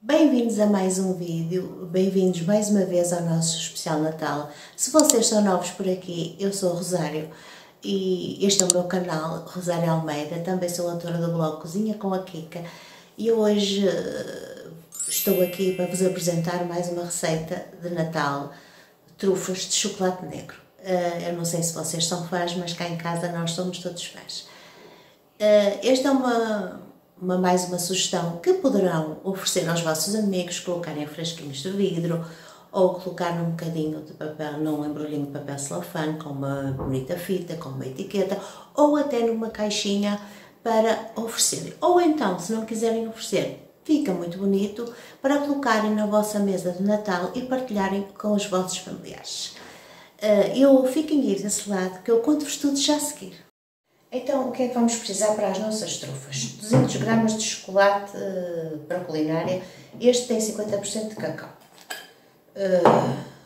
Bem-vindos a mais um vídeo, bem-vindos mais uma vez ao nosso especial Natal. Se vocês são novos por aqui, eu sou Rosário e este é o meu canal, Rosário Almeida, também sou autora do blog Cozinha com a Kika e hoje uh, estou aqui para vos apresentar mais uma receita de Natal, trufas de chocolate negro. Uh, eu não sei se vocês são fãs, mas cá em casa nós somos todos fãs. Uh, esta é uma, uma, mais uma sugestão que poderão oferecer aos vossos amigos, colocarem fresquinhos de vidro ou colocar num bocadinho de papel, num embrulhinho de papel celofane com uma bonita fita, com uma etiqueta ou até numa caixinha para oferecer. Ou então, se não quiserem oferecer, fica muito bonito para colocarem na vossa mesa de Natal e partilharem com os vossos familiares. Uh, eu fiquem aí desse lado que eu conto-vos tudo já a seguir. Então, o que é que vamos precisar para as nossas trufas? 200 gramas de chocolate uh, para culinária. Este tem 50% de cacau. Uh,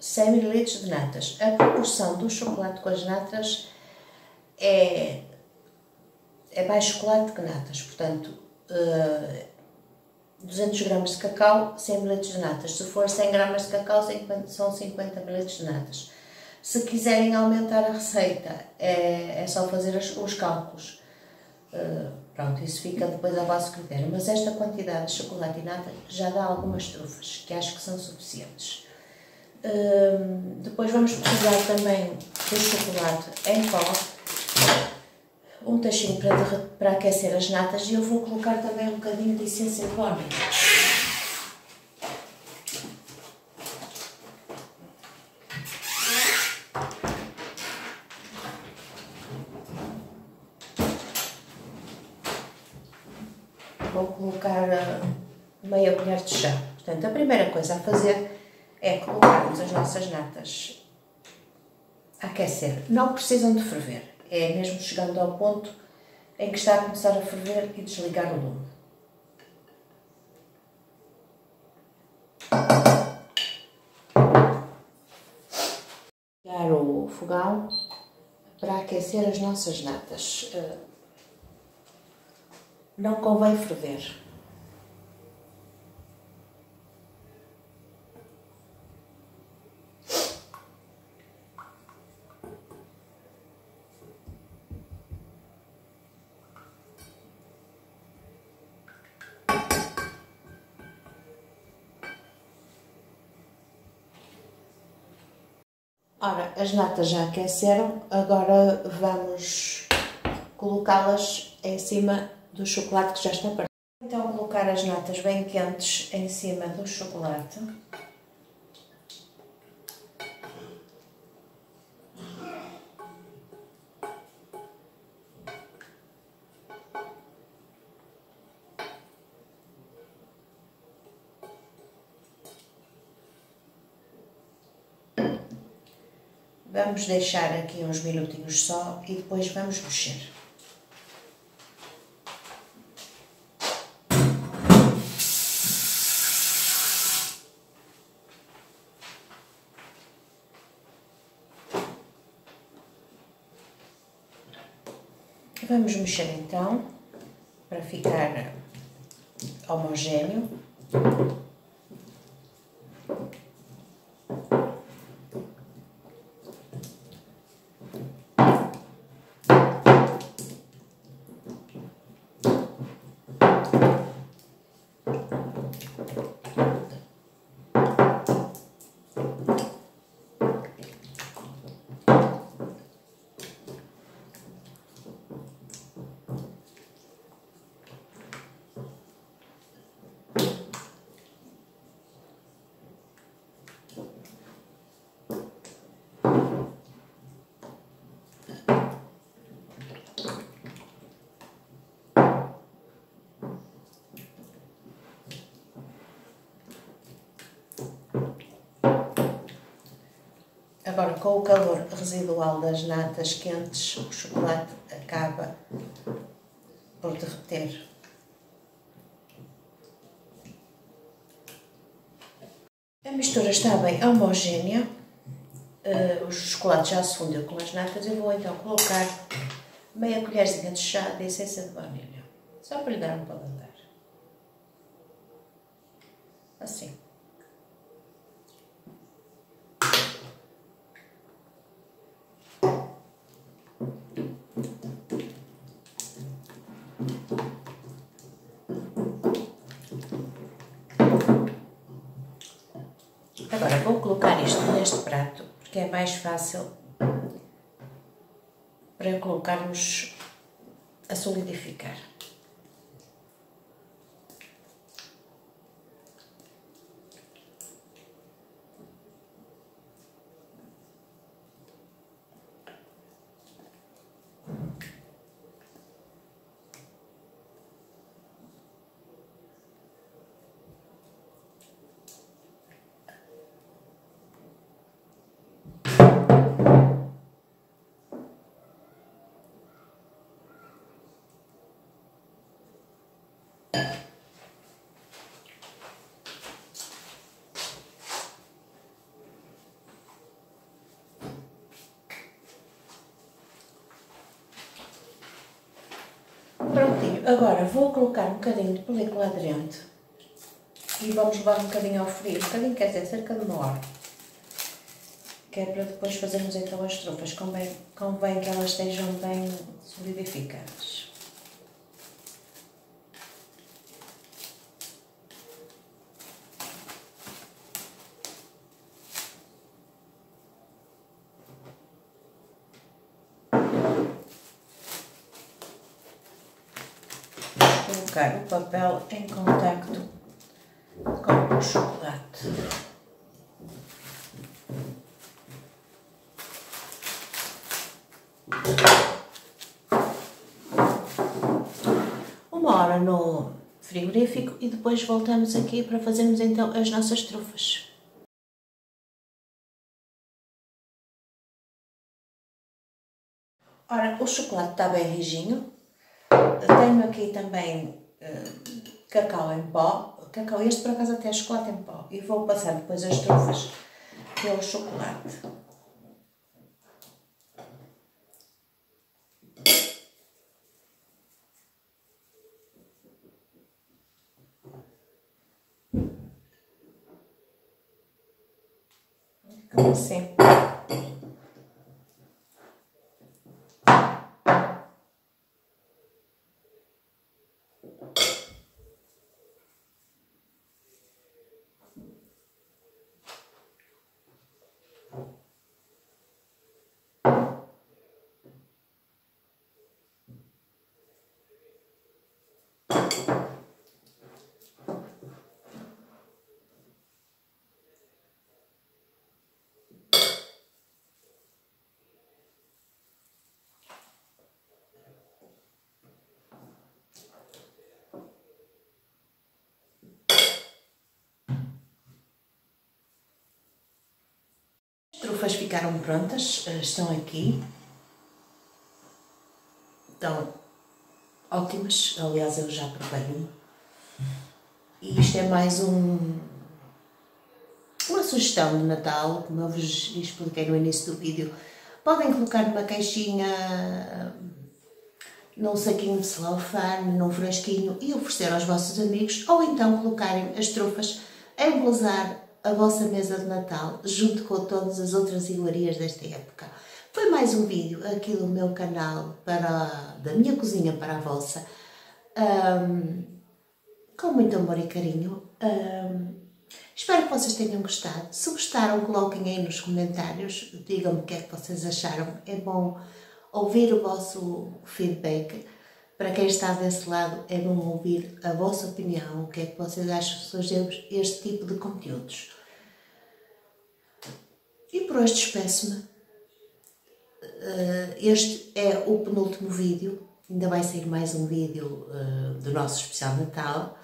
100 ml de natas. A proporção do chocolate com as natas é, é mais chocolate que natas. Portanto, uh, 200 gramas de cacau, 100 ml de natas. Se for 100 gramas de cacau, são 50 ml de natas. Se quiserem aumentar a receita, é, é só fazer os, os cálculos. Uh, pronto, isso fica depois ao vosso critério. Mas esta quantidade de chocolate e nata já dá algumas trufas, que acho que são suficientes. Uh, depois vamos precisar também do chocolate em pó, um tachinho para, para aquecer as natas e eu vou colocar também um bocadinho de essência de baunilha. Vou colocar eh, meia colher de chá. Portanto, a primeira coisa a fazer é colocarmos as nossas natas a aquecer. Não precisam de ferver, é mesmo chegando ao ponto em que está a começar a ferver e desligar o lume. Ligar o fogão para aquecer as nossas natas. Não convém ferver. Ora, as natas já aqueceram, agora vamos colocá-las em cima do chocolate que já está partido. Então colocar as natas bem quentes em cima do chocolate. Vamos deixar aqui uns minutinhos só e depois vamos mexer. Vamos mexer então para ficar homogéneo. Agora, com o calor residual das natas quentes, o chocolate acaba por derreter. A mistura está bem homogénea, uh, o chocolate já se fundiu com as natas. Eu vou então colocar meia colherzinha de chá de essência de baunilha, só para lhe dar um paladar. assim. Agora vou colocar isto neste prato porque é mais fácil para colocarmos a solidificar. Prontinho, agora vou colocar um bocadinho de película aderente e vamos levar um bocadinho ao frio, um bocadinho quer dizer cerca de uma hora. Que é para depois fazermos então as trufas, convém, convém que elas estejam bem solidificadas. Colocar o papel em contacto com o chocolate. Uma hora no frigorífico e depois voltamos aqui para fazermos então as nossas trufas. Ora, o chocolate está bem rijinho. Tenho aqui também uh, cacau em pó, cacau este por acaso até é chocolate em pó, e vou passar depois as trufas pelo chocolate. Como assim? As trufas ficaram prontas, eh, estão aqui. Estão ótimas, aliás eu já provei uma. E isto é mais um, uma sugestão de Natal, como eu vos expliquei no início do vídeo. Podem colocar numa caixinha, num saquinho de celofane, num frasquinho e oferecer aos vossos amigos, ou então colocarem as trufas a embelezar a vossa mesa de Natal, junto com todas as outras iguarias desta época. Foi mais um vídeo aqui do meu canal, para, da minha cozinha para a vossa, um, com muito amor e carinho. Um, espero que vocês tenham gostado. Se gostaram, coloquem aí nos comentários, digam-me o que é que vocês acharam. É bom ouvir o vosso feedback. Para quem está desse lado, é bom ouvir a vossa opinião, o que é que vocês acham sobre este tipo de conteúdos. E por hoje despeço-me. Eh, este é o penúltimo vídeo, ainda vai sair mais um vídeo eh, do nosso especial Natal.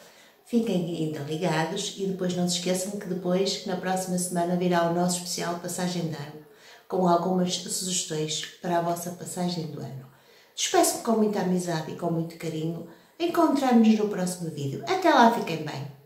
Fiquem ainda ligados e depois não se esqueçam que depois, na próxima semana, virá o nosso especial Passagem de Ano, com algumas sugestões para a vossa passagem do ano. Despeço-me com muita amizade e com muito carinho. Encontramos-nos no próximo vídeo. Até lá, fiquem bem!